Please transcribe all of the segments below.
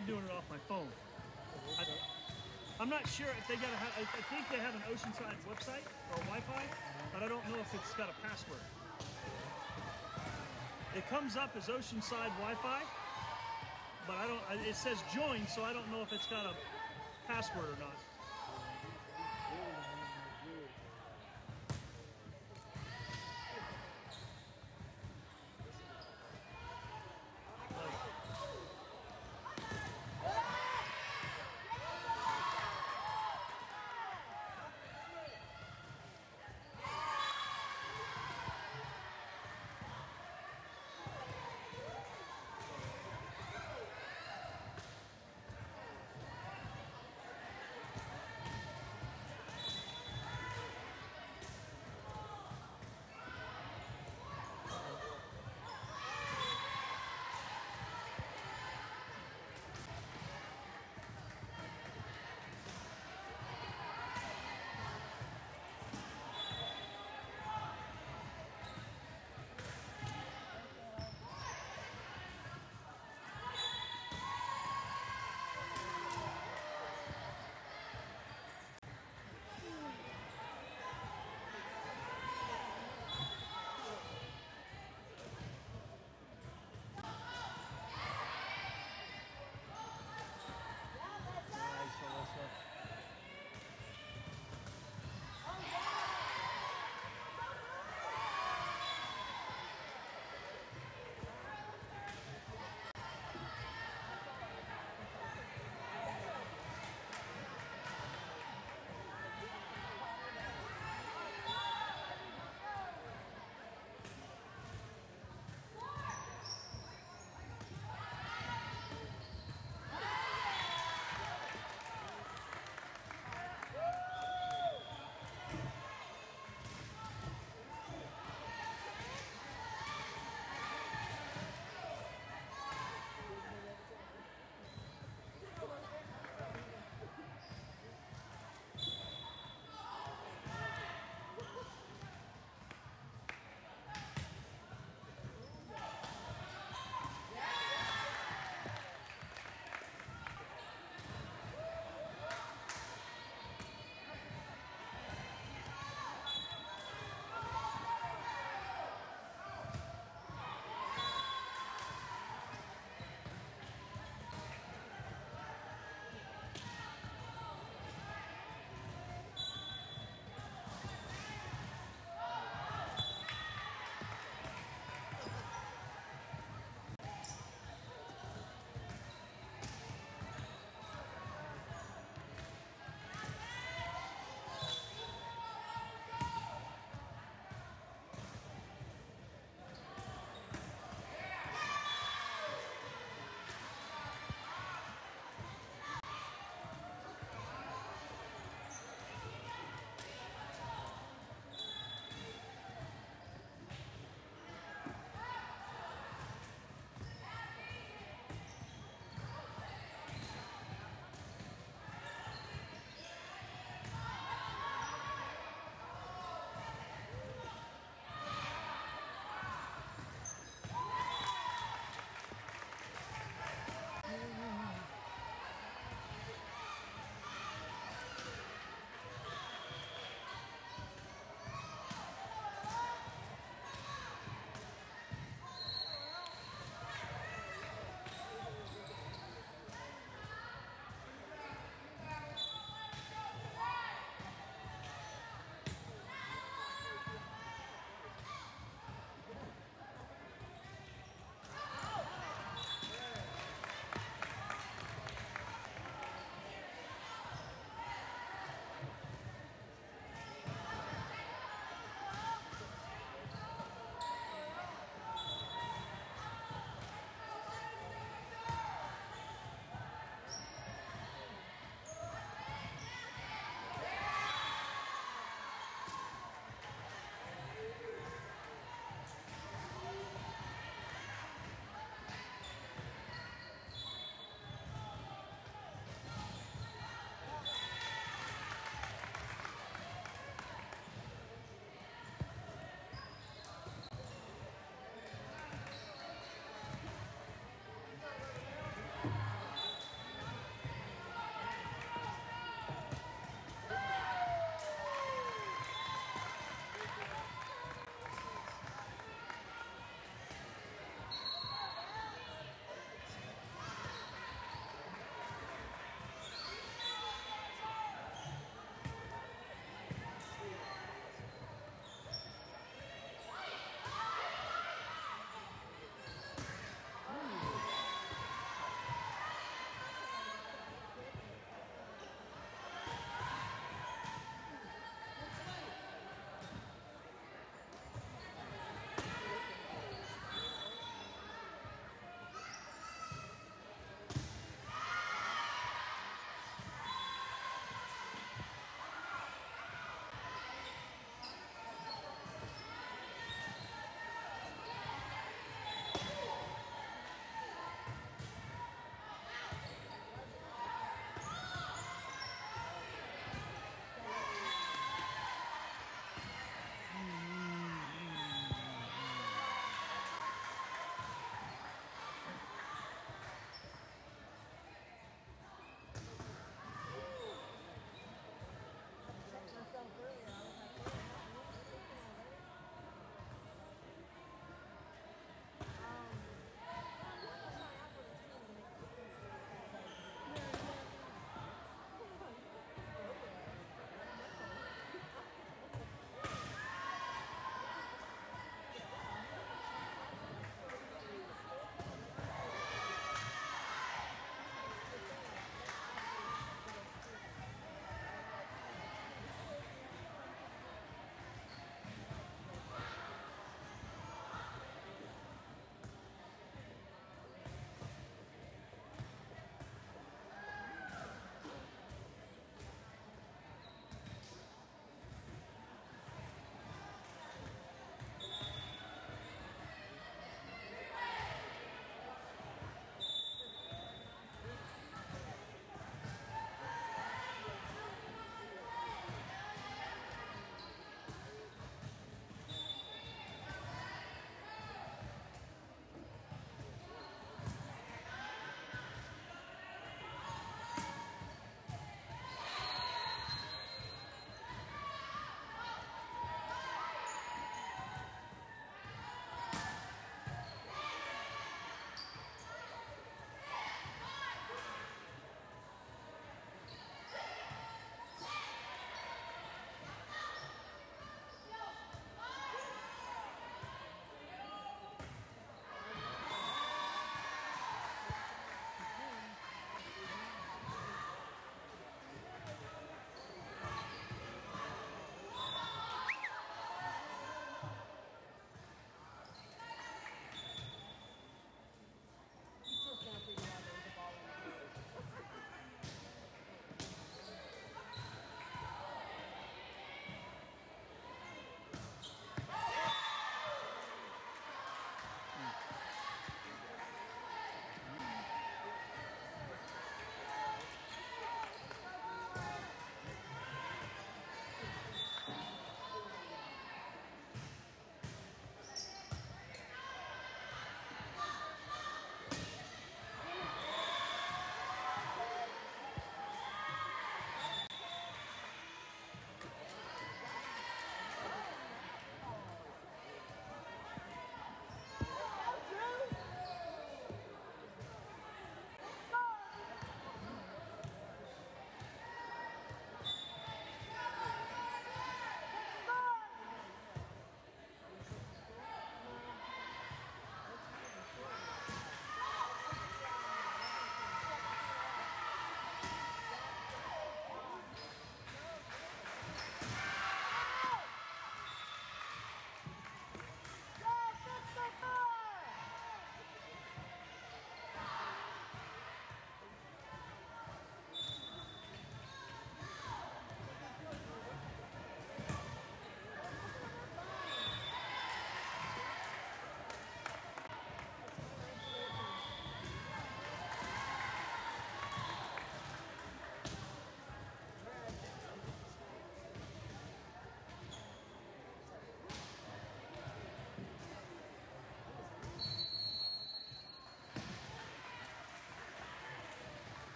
I'm doing it off my phone. I, I'm not sure if they got. A, I I think they have an Oceanside website or Wi-Fi, but I don't know if it's got a password. It comes up as Oceanside Wi-Fi, but I don't. It says join, so I don't know if it's got a password or not.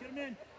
Get them in.